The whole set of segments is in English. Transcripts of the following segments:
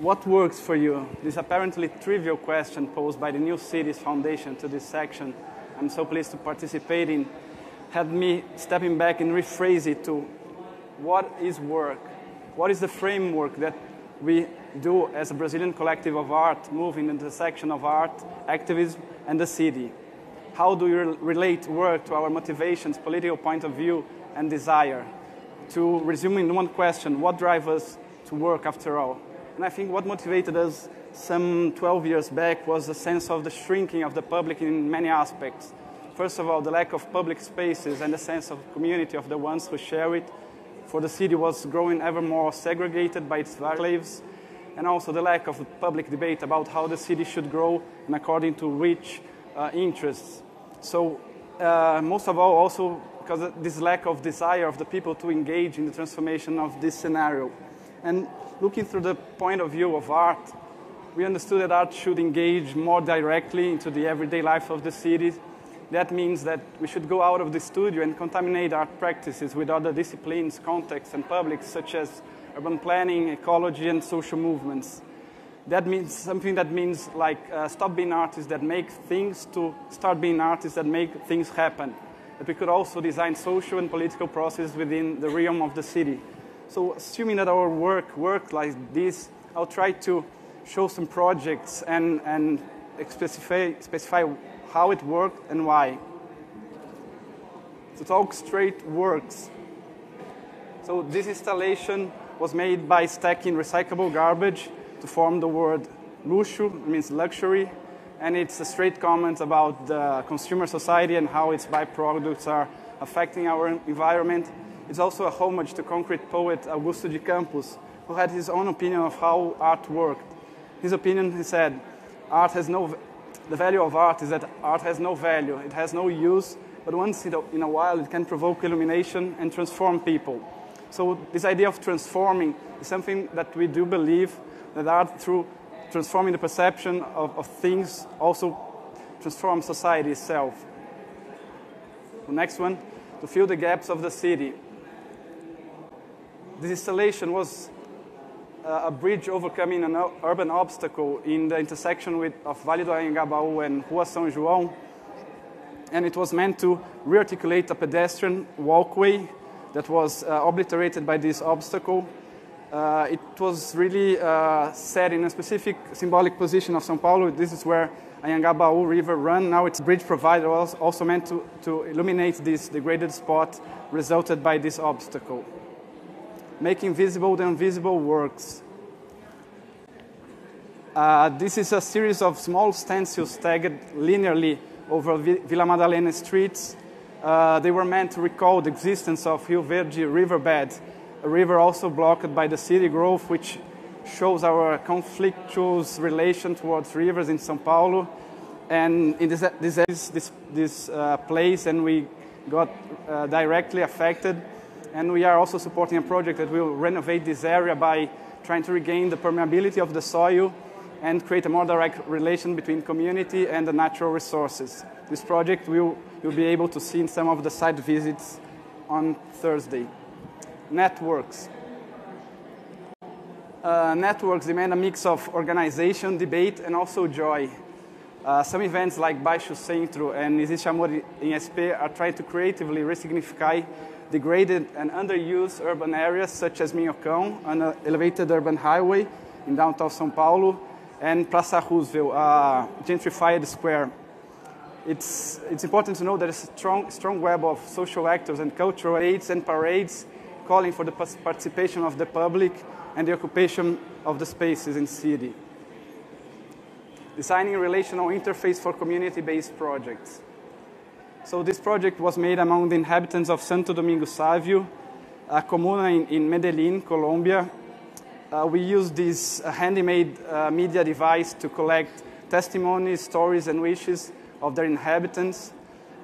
what works for you? This apparently trivial question posed by the New Cities Foundation to this section, I'm so pleased to participate in, had me stepping back and rephrase it to what is work? What is the framework that we do as a Brazilian collective of art, moving in the intersection of art, activism, and the city? How do you relate work to our motivations, political point of view, and desire? To resume in one question, what drives us to work after all? And I think what motivated us some 12 years back was a sense of the shrinking of the public in many aspects. First of all, the lack of public spaces and the sense of community of the ones who share it. For the city was growing ever more segregated by its enclaves, and also the lack of public debate about how the city should grow and according to which uh, interests. So uh, most of all, also because of this lack of desire of the people to engage in the transformation of this scenario. And looking through the point of view of art, we understood that art should engage more directly into the everyday life of the city. That means that we should go out of the studio and contaminate art practices with other disciplines, contexts, and publics, such as urban planning, ecology, and social movements. That means something that means like uh, stop being artists that make things to start being artists that make things happen. That we could also design social and political processes within the realm of the city. So assuming that our work works like this, I'll try to show some projects and, and specify, specify how it worked and why. To talk straight works. So this installation was made by stacking recyclable garbage to form the word luxo, means luxury, and it's a straight comment about the consumer society and how its byproducts are affecting our environment. It's also a homage to concrete poet Augusto de Campos, who had his own opinion of how art worked. His opinion, he said, art has no, the value of art is that art has no value, it has no use, but once in a while it can provoke illumination and transform people. So this idea of transforming is something that we do believe that art, through transforming the perception of, of things, also transforms society itself. The next one, to fill the gaps of the city. This installation was uh, a bridge overcoming an urban obstacle in the intersection with, of Vale do Anhangabaú and Rua São João. And it was meant to rearticulate a pedestrian walkway that was uh, obliterated by this obstacle uh, it was really uh, set in a specific symbolic position of São Paulo. This is where Anhangabaú River run. Now it's bridge provider was also meant to, to illuminate this degraded spot resulted by this obstacle. Making visible the invisible works. Uh, this is a series of small stencils tagged linearly over Vila Madalena streets. Uh, they were meant to recall the existence of Rio Verde riverbed a river also blocked by the city growth, which shows our conflictual relation towards rivers in São Paulo. And in this, this, this, this uh, place, and we got uh, directly affected. And we are also supporting a project that will renovate this area by trying to regain the permeability of the soil and create a more direct relation between community and the natural resources. This project will, you'll be able to see in some of the site visits on Thursday networks. Uh, networks demand a mix of organization, debate, and also joy. Uh, some events like Baixo Centro and Existe Amor em SP are trying to creatively resignify degraded and underused urban areas such as Minhocão, an elevated urban highway in downtown São Paulo, and Praça Roosevelt, a gentrified square. It's, it's important to know that a strong, strong web of social actors and cultural aids and parades calling for the participation of the public and the occupation of the spaces in the city. Designing relational interface for community-based projects. So this project was made among the inhabitants of Santo Domingo Savio, a comuna in, in Medellin, Colombia. Uh, we used this uh, handmade uh, media device to collect testimonies, stories, and wishes of their inhabitants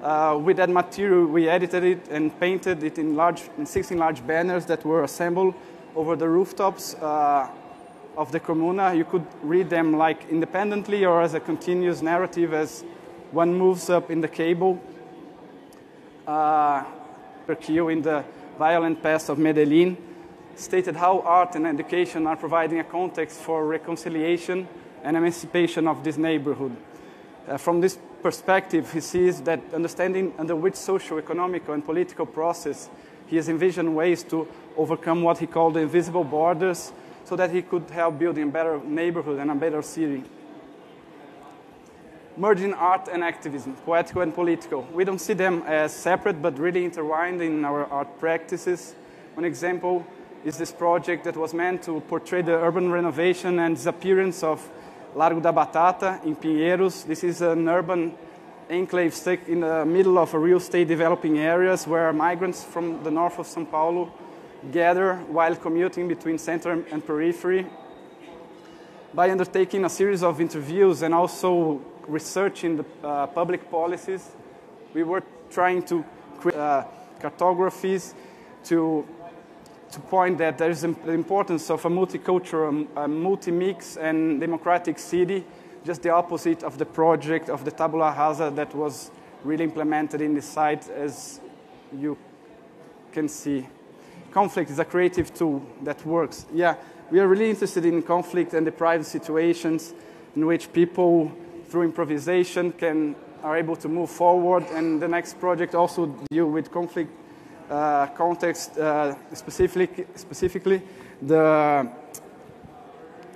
uh, with that material, we edited it and painted it in, large, in 16 large banners that were assembled over the rooftops uh, of the comuna. You could read them like independently or as a continuous narrative as one moves up in the cable uh, in the violent past of Medellin. stated how art and education are providing a context for reconciliation and emancipation of this neighborhood. Uh, from this perspective, he sees that understanding under which social, economic, and political process he has envisioned ways to overcome what he called the invisible borders so that he could help building a better neighborhood and a better city. Merging art and activism, poetical and political. We don't see them as separate, but really intertwined in our art practices. One example is this project that was meant to portray the urban renovation and disappearance of Largo da Batata in Pinheiros. This is an urban enclave stuck in the middle of a real estate developing areas where migrants from the north of Sao Paulo gather while commuting between center and periphery. By undertaking a series of interviews and also researching the uh, public policies, we were trying to create uh, cartographies to to point that there is the importance of a multicultural, a multi-mix and democratic city, just the opposite of the project of the tabula rasa that was really implemented in the site as you can see. Conflict is a creative tool that works. Yeah, we are really interested in conflict and the private situations in which people, through improvisation, can are able to move forward. And the next project also deal with conflict uh, context, uh, specific, specifically the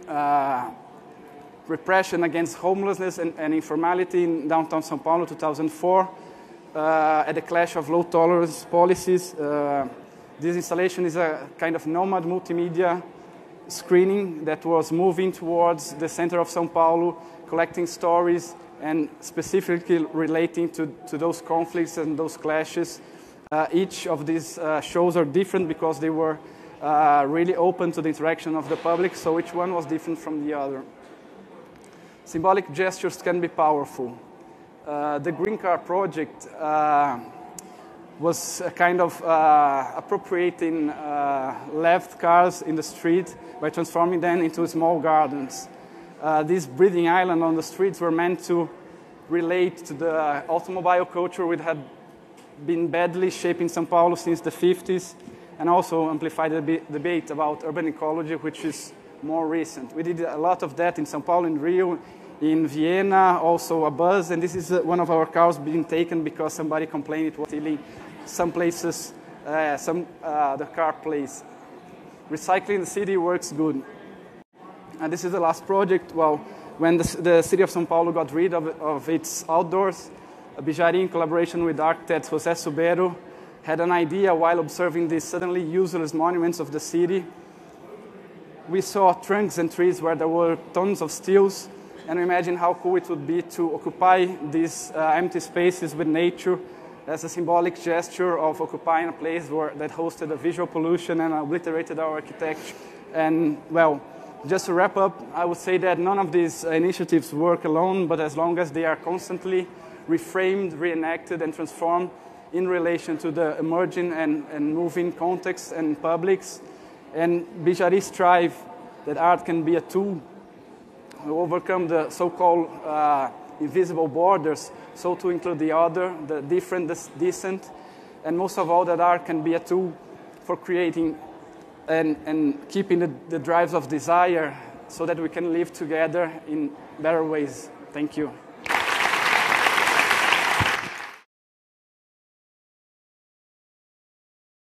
uh, repression against homelessness and, and, informality in downtown Sao Paulo 2004 uh, at the clash of low tolerance policies. This installation is a kind of nomad multimedia screening that was moving towards the center of Sao Paulo, collecting stories and specifically relating to, to those conflicts and those clashes uh, each of these uh, shows are different because they were uh, really open to the interaction of the public, so each one was different from the other. Symbolic gestures can be powerful. Uh, the Green Car Project uh, was kind of uh, appropriating left cars in the street by transforming them into small gardens. these breathing islands on the streets were meant to relate to the automobile culture which had been badly shaping Sao Paulo since the 50s and also amplified the debate about urban ecology, which is more recent. We did a lot of that in Sao Paulo, in Rio, in Vienna, also a bus, and this is uh, one of our cars being taken because somebody complained it was stealing some places, uh, some uh, the car place. Recycling the city works good. And this is the last project. Well, when the, the city of Sao Paulo got rid of, of its outdoors, Bijari, in collaboration with architect José Subero, had an idea while observing these suddenly useless monuments of the city. We saw trunks and trees where there were tons of stills, and we imagined how cool it would be to occupy these uh, empty spaces with nature as a symbolic gesture of occupying a place where, that hosted a visual pollution and obliterated our architecture. And well, just to wrap up, I would say that none of these initiatives work alone, but as long as they are constantly reframed, reenacted, and transformed in relation to the emerging and, and moving contexts and publics. And Bijari strive that art can be a tool to overcome the so-called uh, invisible borders, so to include the other, the different, the decent, and most of all that art can be a tool for creating and, and keeping the, the drives of desire so that we can live together in better ways. Thank you.